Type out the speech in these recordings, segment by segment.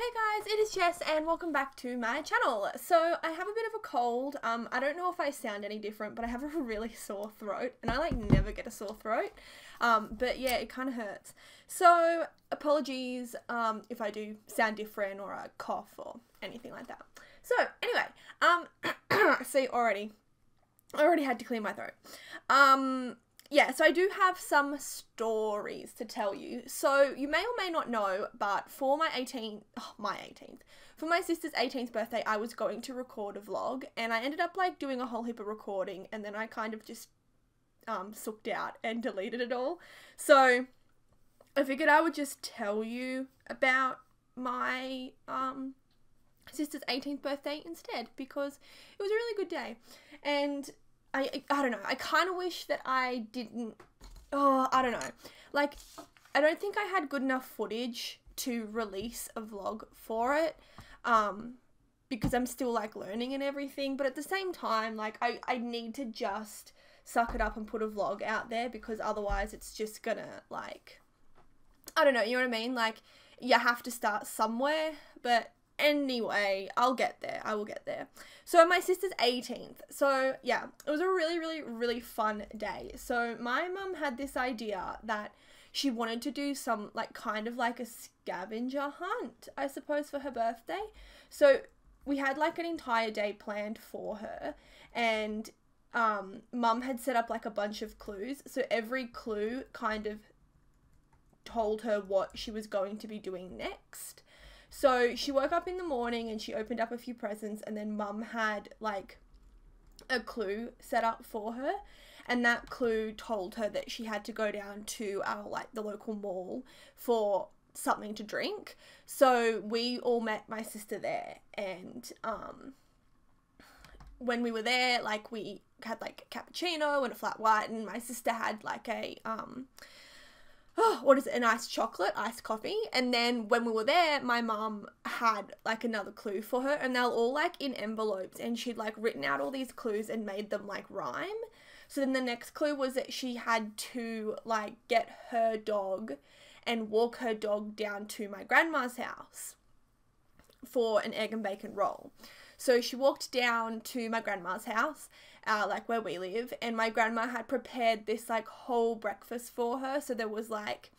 Hey guys, it is Jess and welcome back to my channel. So I have a bit of a cold. Um, I don't know if I sound any different, but I have a really sore throat and I like never get a sore throat. Um, but yeah, it kind of hurts. So apologies um, if I do sound different or I cough or anything like that. So anyway, um, see already, I already had to clear my throat. Um, yeah, so I do have some stories to tell you. So you may or may not know, but for my 18th, oh, my 18th, for my sister's 18th birthday, I was going to record a vlog, and I ended up like doing a whole heap of recording, and then I kind of just um sucked out and deleted it all. So I figured I would just tell you about my um sister's 18th birthday instead because it was a really good day, and I I don't know. I kind of wish that I didn't. Oh, I don't know. Like, I don't think I had good enough footage to release a vlog for it. Um, because I'm still like learning and everything. But at the same time, like I I need to just suck it up and put a vlog out there because otherwise it's just gonna like I don't know. You know what I mean? Like you have to start somewhere, but Anyway, I'll get there. I will get there. So my sister's 18th. So yeah, it was a really, really, really fun day. So my mum had this idea that she wanted to do some like kind of like a scavenger hunt, I suppose, for her birthday. So we had like an entire day planned for her and um mum had set up like a bunch of clues. So every clue kind of told her what she was going to be doing next. So she woke up in the morning and she opened up a few presents, and then mum had like a clue set up for her. And that clue told her that she had to go down to our like the local mall for something to drink. So we all met my sister there and um when we were there like we had like a cappuccino and a flat white and my sister had like a um oh, what is it, an nice chocolate, iced coffee. And then when we were there, my mum had like another clue for her, and they're all like in envelopes, and she'd like written out all these clues and made them like rhyme. So then the next clue was that she had to like get her dog and walk her dog down to my grandma's house for an egg and bacon roll. So she walked down to my grandma's house, uh, like where we live, and my grandma had prepared this like whole breakfast for her. So there was like,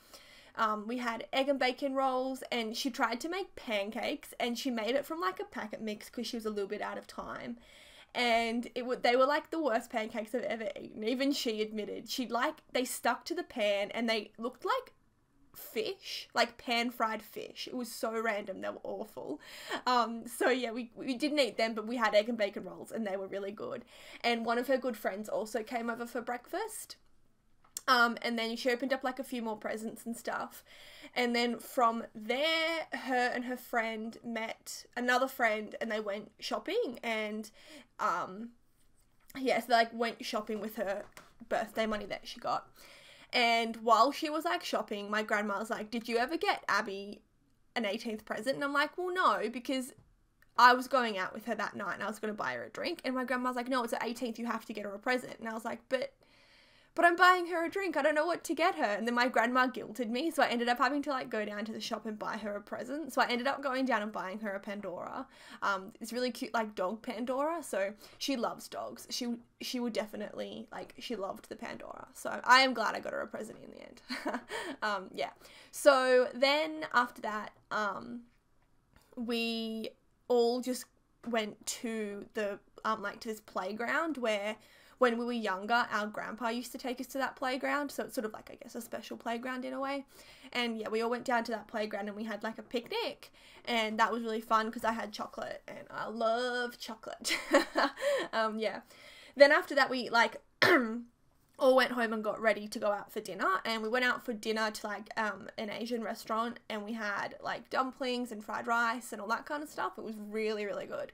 um, we had egg and bacon rolls, and she tried to make pancakes, and she made it from like a packet mix because she was a little bit out of time. And it would they were like the worst pancakes I've ever eaten. Even she admitted she'd like they stuck to the pan and they looked like fish, like pan fried fish. It was so random, they were awful. Um, so yeah, we, we didn't eat them, but we had egg and bacon rolls and they were really good. And one of her good friends also came over for breakfast. Um, and then she opened up like a few more presents and stuff. And then from there, her and her friend met another friend and they went shopping. And um, yeah, so they like went shopping with her birthday money that she got. And while she was like shopping, my grandma was like, Did you ever get Abby an 18th present? And I'm like, Well, no, because I was going out with her that night and I was going to buy her a drink. And my grandma's like, No, it's the 18th, you have to get her a present. And I was like, But but I'm buying her a drink. I don't know what to get her. And then my grandma guilted me, so I ended up having to like go down to the shop and buy her a present. So I ended up going down and buying her a Pandora. Um, it's really cute, like dog Pandora. So she loves dogs. She she would definitely like she loved the Pandora. So I am glad I got her a present in the end. um, yeah. So then after that, um, we all just went to the um like to this playground where when we were younger, our grandpa used to take us to that playground. So it's sort of like, I guess, a special playground in a way. And yeah, we all went down to that playground and we had like a picnic. And that was really fun because I had chocolate and I love chocolate. um, yeah. Then after that, we like. all went home and got ready to go out for dinner and we went out for dinner to like um, an asian restaurant and we had like dumplings and fried rice and all that kind of stuff it was really really good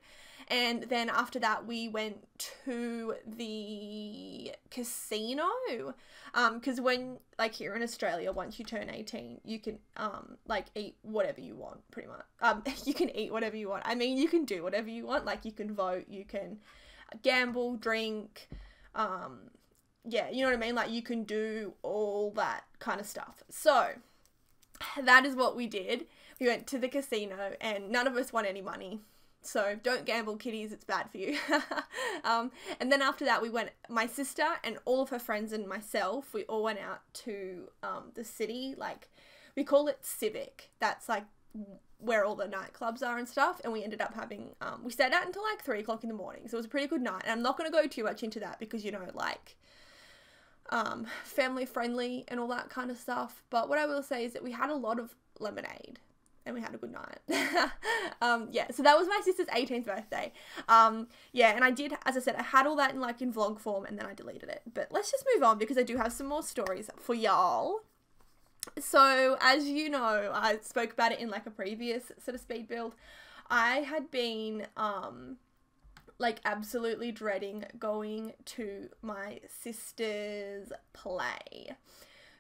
and then after that, we went to the casino. Because um, when, like here in Australia, once you turn 18, you can, um, like, eat whatever you want, pretty much. Um, you can eat whatever you want. I mean, you can do whatever you want. Like, you can vote, you can gamble, drink, um, yeah, you know what I mean? Like, you can do all that kind of stuff. So, that is what we did we went to the casino and none of us won any money. So don't gamble, kiddies. It's bad for you. um, and then after that, we went. My sister and all of her friends and myself. We all went out to um, the city. Like we call it Civic. That's like where all the nightclubs are and stuff. And we ended up having. Um, we stayed out until like three o'clock in the morning. So it was a pretty good night. And I'm not going to go too much into that because you know, like um, family friendly and all that kind of stuff. But what I will say is that we had a lot of lemonade and we had a good night. um, yeah, so that was my sister's 18th birthday. Um, yeah, and I did, as I said, I had all that in like in vlog form and then I deleted it. But let's just move on because I do have some more stories for y'all. So, as you know, I spoke about it in like a previous sort of speed build. I had been um like absolutely dreading going to my sister's play.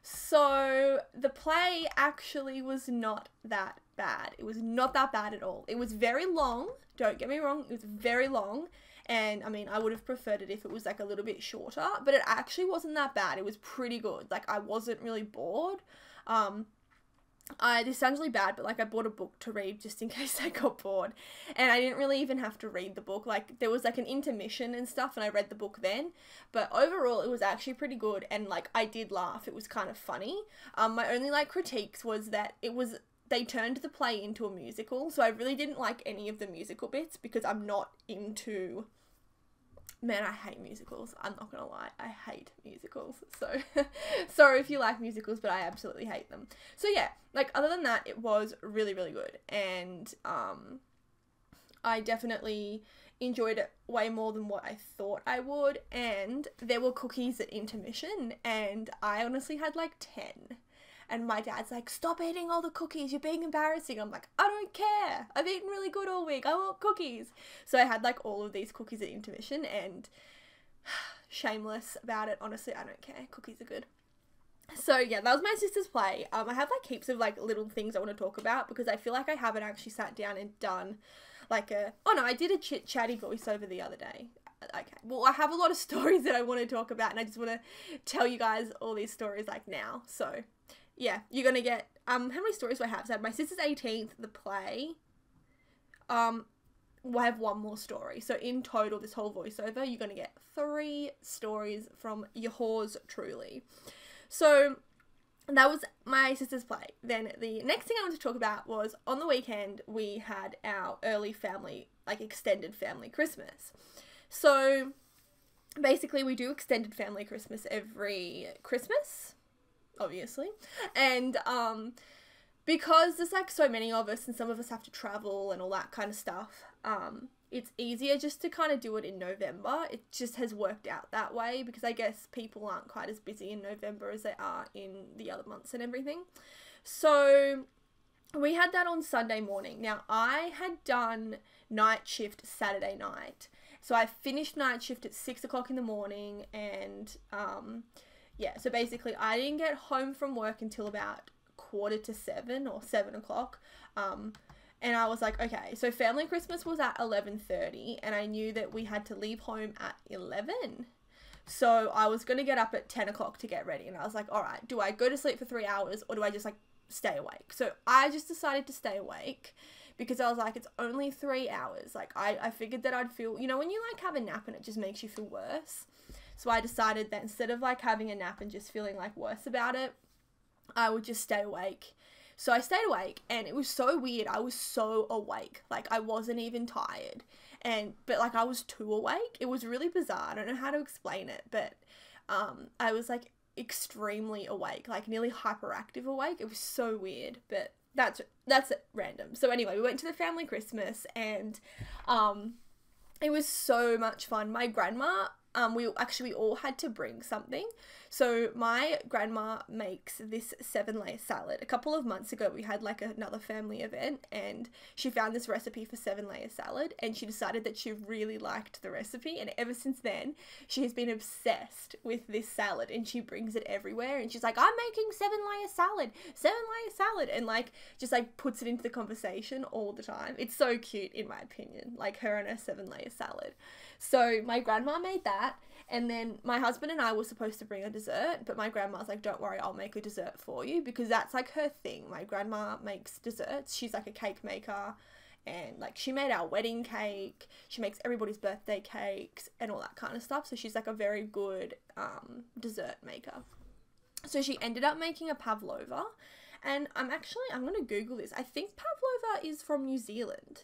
So the play actually was not that bad. It was not that bad at all. It was very long. Don't get me wrong. It was very long. And I mean, I would have preferred it if it was like a little bit shorter, but it actually wasn't that bad. It was pretty good. Like I wasn't really bored. Um, I this sounds really bad, but like I bought a book to read just in case I got bored, and I didn't really even have to read the book. Like there was like an intermission and stuff, and I read the book then. But overall, it was actually pretty good, and like I did laugh. It was kind of funny. Um, my only like critiques was that it was they turned the play into a musical, so I really didn't like any of the musical bits because I'm not into man, I hate musicals. I'm not gonna lie, I hate musicals. So, sorry if you like musicals, but I absolutely hate them. So yeah, like other than that, it was really really good, and um, I definitely enjoyed it way more than what I thought I would. And there were cookies at intermission, and I honestly had like ten. And my dad's like, Stop eating all the cookies, you're being embarrassing. I'm like, I don't care. I've eaten really good all week. I want cookies. So I had like all of these cookies at intermission and shameless about it. Honestly, I don't care. Cookies are good. So yeah, that was my sister's play. Um, I have like heaps of like little things I want to talk about because I feel like I haven't actually sat down and done like a. Oh no, I did a chit chatty voiceover the other day. Okay, well I have a lot of stories that I want to talk about, and I just want to tell you guys all these stories like now. So yeah, you're gonna get um how many stories do I have? So I have my sister's 18th, the play. Um, we'll have one more story. So in total, this whole voiceover, you're gonna get three stories from your yours truly. So that was my sister's play. Then the next thing I want to talk about was on the weekend we had our early family, like extended family Christmas. So basically, we do extended family Christmas every Christmas obviously. And um, because there's like so many of us and some of us have to travel and all that kind of stuff, um, it's easier just to kind of do it in November. It just has worked out that way because I guess people aren't quite as busy in November as they are in the other months and everything. So we had that on Sunday morning. Now I had done night shift Saturday night. So I finished night shift at six o'clock in the morning and um, yeah, so basically, I didn't get home from work until about quarter to seven or seven o'clock. Um, and I was like, okay, so family Christmas was at eleven thirty, and I knew that we had to leave home at eleven. So I was gonna get up at ten o'clock to get ready, and I was like, all right, do I go to sleep for three hours or do I just like stay awake? So I just decided to stay awake because I was like, it's only three hours. Like I, I figured that I'd feel, you know, when you like have a nap and it just makes you feel worse. So I decided that instead of like having a nap and just feeling like worse about it, I would just stay awake. So I stayed awake and it was so weird. I was so awake. Like I wasn't even tired. And but like I was too awake. It was really bizarre. I don't know how to explain it, but um I was like extremely awake, like nearly hyperactive awake. It was so weird, but that's that's random. So anyway, we went to the family Christmas and um it was so much fun. My grandma um, we actually we all had to bring something. So my grandma makes this seven layer salad. A couple of months ago, we had like another family event, and she found this recipe for seven layer salad, and she decided that she really liked the recipe. And ever since then, she has been obsessed with this salad, and she brings it everywhere. And she's like, "I'm making seven layer salad, seven layer salad," and like just like puts it into the conversation all the time. It's so cute, in my opinion. Like her and her seven layer salad. So my grandma made that, and then my husband and I were supposed to bring a dessert but my grandma's like, don't worry, I'll make a dessert for you because that's like her thing. My grandma makes desserts. She's like a cake maker and like she made our wedding cake. She makes everybody's birthday cakes and all that kind of stuff. So she's like a very good um, dessert maker. So she ended up making a pavlova and I'm actually I'm going to google this. I think pavlova is from New Zealand.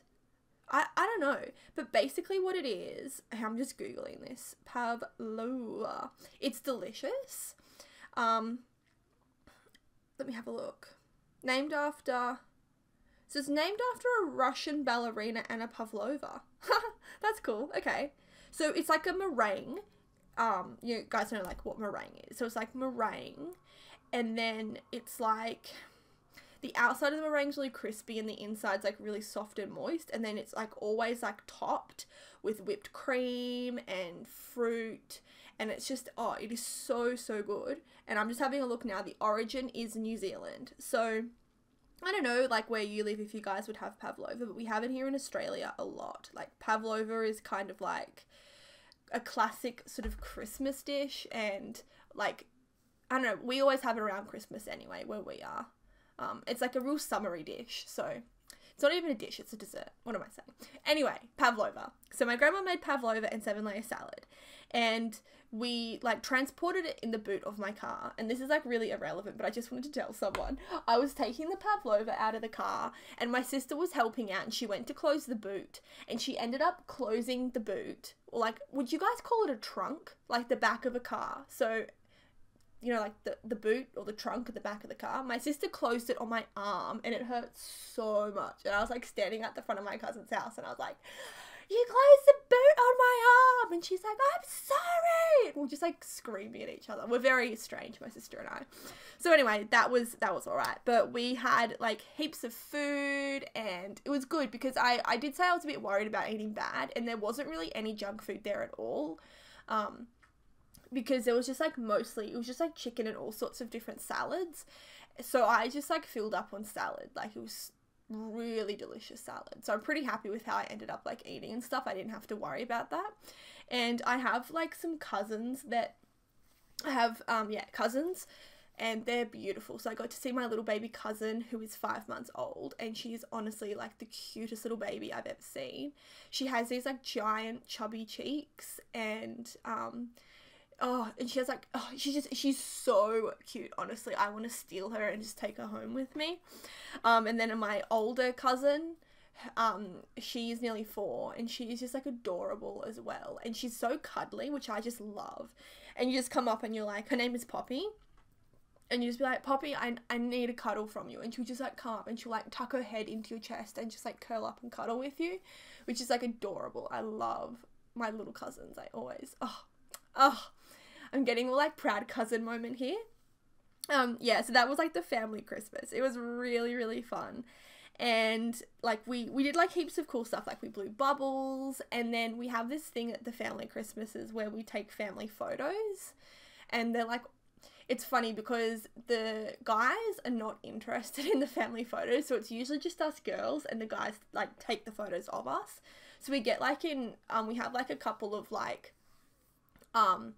I, I don't know, but basically what it is, I'm just googling this pavlova. It's delicious. Um, let me have a look. Named after, so it's named after a Russian ballerina Anna Pavlova. That's cool. Okay, so it's like a meringue. Um, you guys know like what meringue is. So it's like meringue, and then it's like the outside of the meringue's really crispy and the inside's like really soft and moist and then it's like always like topped with whipped cream and fruit and it's just oh it is so so good and i'm just having a look now the origin is new zealand so I don't know, like where you live, if you guys would have pavlova, but we have it here in Australia a lot. Like pavlova is kind of like a classic sort of Christmas dish, and like I don't know, we always have it around Christmas anyway, where we are. Um, it's like a real summery dish, so it's not even a dish, it's a dessert. What am I saying? Anyway, pavlova. So my grandma made pavlova and seven layer salad. And we like transported it in the boot of my car. And this is like really irrelevant, but I just wanted to tell someone. I was taking the pavlova out of the car and my sister was helping out and she went to close the boot and she ended up closing the boot. Like, would you guys call it a trunk? Like the back of a car. So you know, like the, the boot or the trunk at the back of the car. My sister closed it on my arm and it hurt so much. And I was like standing at the front of my cousin's house and I was like, You closed the boot on my arm. And she's like, I'm sorry. And we're just like screaming at each other. We're very strange, my sister and I. So anyway, that was that was alright. But we had like heaps of food and it was good because I, I did say I was a bit worried about eating bad and there wasn't really any junk food there at all. Um, because it was just like mostly it was just like chicken and all sorts of different salads. So I just like filled up on salad. Like it was really delicious salad. So I'm pretty happy with how I ended up like eating and stuff. I didn't have to worry about that. And I have like some cousins that I have um yeah, cousins and they're beautiful. So I got to see my little baby cousin who is five months old, and she's honestly like the cutest little baby I've ever seen. She has these like giant chubby cheeks, and um, oh, and she has like, oh, she's just, she's so cute. Honestly, I want to steal her and just take her home with me. Um, and then my older cousin, um, she's nearly four, and she's just like adorable as well. And she's so cuddly, which I just love. And you just come up and you're like, her name is Poppy. And you just be like, Poppy, I, I need a cuddle from you. And she'll just like come up and she'll like tuck her head into your chest and just like curl up and cuddle with you, which is like adorable. I love my little cousins. I always, oh, oh, I'm getting like proud cousin moment here. Um, yeah, so that was like the family Christmas. It was really, really fun. And like we we did like heaps of cool stuff, like we blew bubbles, and then we have this thing at the family Christmases where we take family photos, and they're like it's funny because the guys are not interested in the family photos, so it's usually just us girls, and the guys like take the photos of us. So we get like in um we have like a couple of like um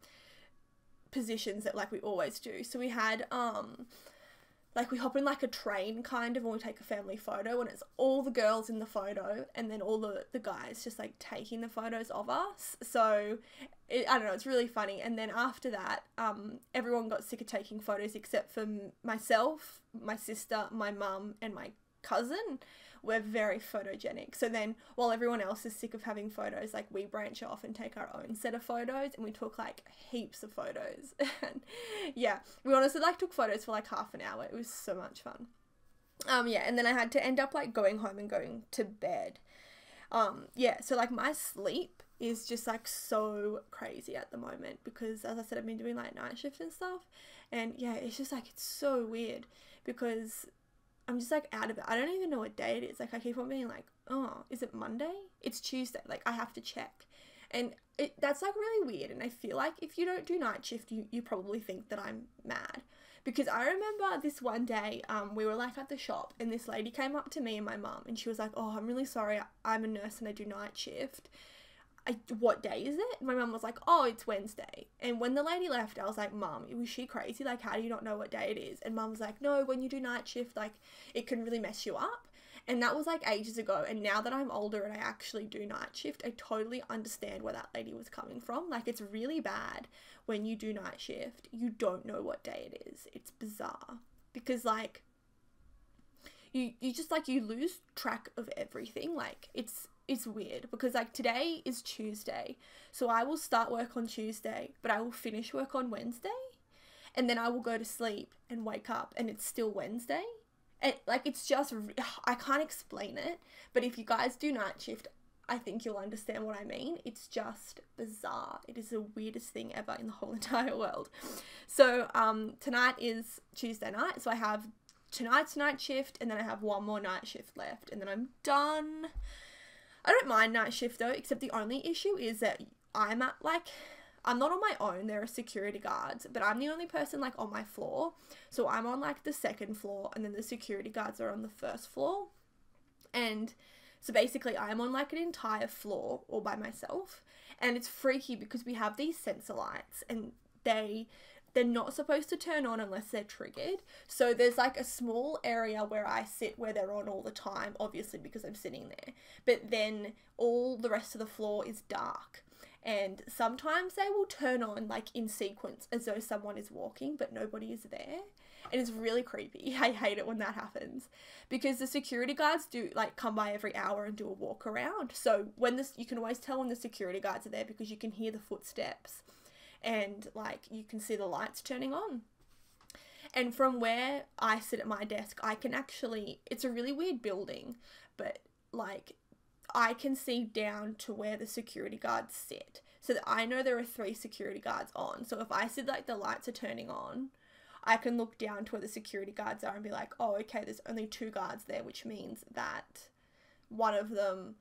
positions that like we always do. So we had um like we hop in like a train kind of and we take a family photo and it's all the girls in the photo and then all the, the guys just like taking the photos of us. So it, i don't know it's really funny. And then after that um, everyone got sick of taking photos except for myself my sister my mum and my cousin we're very photogenic. So then, while everyone else is sick of having photos, like we branch off and take our own set of photos, and we took like heaps of photos. and yeah, we honestly like took photos for like half an hour. It was so much fun. Um, yeah, and then I had to end up like going home and going to bed. Um, yeah, so like my sleep is just like so crazy at the moment because as I said I've been doing like night shift and stuff and yeah it's just like it's so weird because I'm just like out of it. I don't even know what day it is. Like I keep on being like, oh, is it Monday? It's Tuesday. Like I have to check. And it, that's like really weird. And I feel like if you don't do night shift, you, you probably think that I'm mad. Because I remember this one day, um, we were like at the shop and this lady came up to me and my mum and she was like, oh, I'm really sorry. I'm a nurse and I do night shift. I, what day is it? My mum was like, oh, it's Wednesday. And when the lady left, I was like, mum, was she crazy? Like, how do you not know what day it is? And mum was like, no, when you do night shift, like, it can really mess you up. And that was like ages ago. And now that I'm older and I actually do night shift, I totally understand where that lady was coming from. Like, it's really bad when you do night shift, you don't know what day it is. It's bizarre. Because, like, you, you just like you lose track of everything. Like, it's it's weird because like today is Tuesday. So I will start work on Tuesday, but I will finish work on Wednesday. And then I will go to sleep and wake up and it's still Wednesday. And like it's just I can't explain it, but if you guys do night shift, I think you'll understand what I mean. It's just bizarre. It is the weirdest thing ever in the whole entire world. So um tonight is Tuesday night, so I have tonight's night shift and then I have one more night shift left and then I'm done. I don't mind night shift though, except the only issue is that I'm at like I'm not on my own. There are security guards, but I'm the only person like on my floor. So I'm on like the second floor and then the security guards are on the first floor. And so basically I'm on like an entire floor all by myself. And it's freaky because we have these sensor lights and they they're not supposed to turn on unless they're triggered. So there's like a small area where I sit where they're on all the time, obviously because I'm sitting there. But then all the rest of the floor is dark. And sometimes they will turn on like in sequence as though someone is walking, but nobody is there. And it's really creepy. I hate it when that happens because the security guards do like come by every hour and do a walk around. So when this, you can always tell when the security guards are there because you can hear the footsteps and like you can see the lights turning on. And from where I sit at my desk, I can actually, it's a really weird building, but like I can see down to where the security guards sit. So that I know there are three security guards on. So if I see like the lights are turning on, I can look down to where the security guards are and be like, oh, okay, there's only two guards there, which means that one of them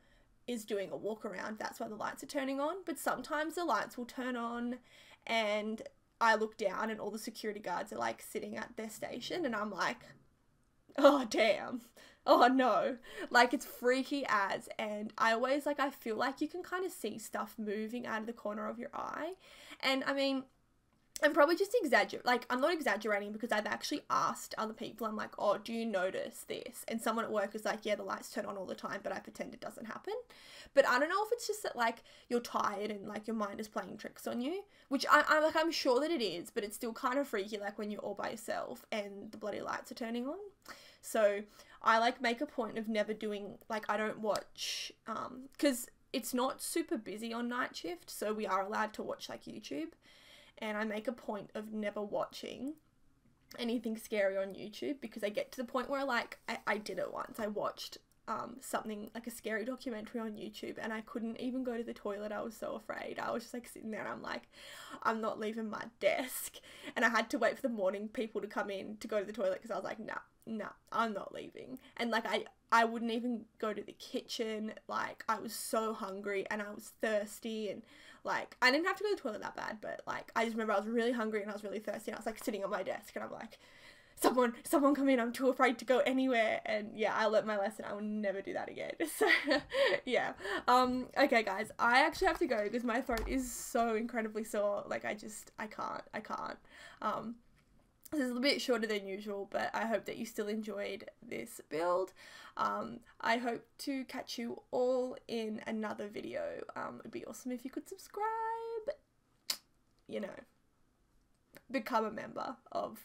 is doing a walk around. That's why the lights are turning on. But sometimes the lights will turn on and I look down and all the security guards are like sitting at their station and I'm like, oh damn. Oh no. Like it's freaky as and I always like I feel like you can kind of see stuff moving out of the corner of your eye. And I mean, I'm probably just exaggerating. Like, I'm not exaggerating because I've actually asked other people, I'm like, oh, do you notice this? And someone at work is like, yeah, the lights turn on all the time, but I pretend it doesn't happen. But I don't know if it's just that, like, you're tired and, like, your mind is playing tricks on you, which I, I'm like, I'm sure that it is, but it's still kind of freaky, like, when you're all by yourself and the bloody lights are turning on. So, I, like, make a point of never doing, like, I don't watch, um, because it's not super busy on night shift, so we are allowed to watch, like, YouTube and I make a point of never watching anything scary on YouTube because I get to the point where like I, I did it once. I watched um something like a scary documentary on YouTube and I couldn't even go to the toilet. I was so afraid. I was just like sitting there and I'm like, I'm not leaving my desk. And I had to wait for the morning people to come in to go to the toilet because I was like, nah, nah, I'm not leaving. And like I I wouldn't even go to the kitchen. Like I was so hungry and I was thirsty and like, I didn't have to go to the toilet that bad, but like, I just remember I was really hungry and I was really thirsty. And I was like sitting on my desk and I'm like, someone, someone come in. I'm too afraid to go anywhere. And yeah, I learned my lesson. I will never do that again. So yeah. Um. Okay, guys, I actually have to go because my throat is so incredibly sore. Like, I just, I can't, I can't. Um. This is a bit shorter than usual, but I hope that you still enjoyed this build. Um, I hope to catch you all in another video. Um, it'd be awesome if you could subscribe. You know, become a member of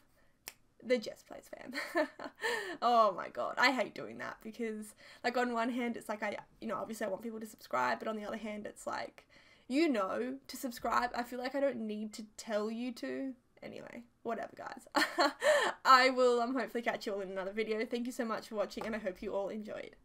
the Jess Plays fam. oh my god, I hate doing that because, like, on one hand, it's like I, you know, obviously I want people to subscribe, but on the other hand, it's like, you know, to subscribe. I feel like I don't need to tell you to anyway, whatever, guys. I will um, hopefully catch you all in another video. Thank you so much for watching, and I hope you all enjoyed.